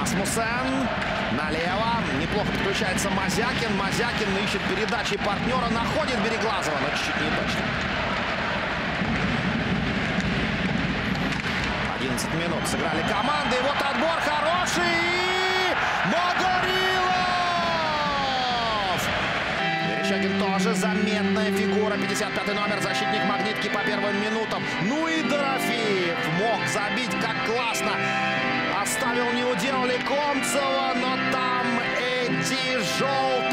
Расмусен. Налево. Неплохо подключается Мазякин. Мазякин ищет передачи партнера. Находит Береглазова, но чуть-чуть не точно. 11 минут сыграли команды. И вот отбор хороший. Могорилов! Верещагин тоже заметная фигура. 55 номер, защитник магнитки по первым минутам. Ну и Дорофеев Оставил неудел Лекомцева, но там эти желтые